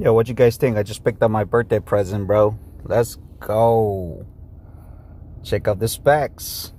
Yo, what you guys think? I just picked up my birthday present, bro. Let's go. Check out the specs.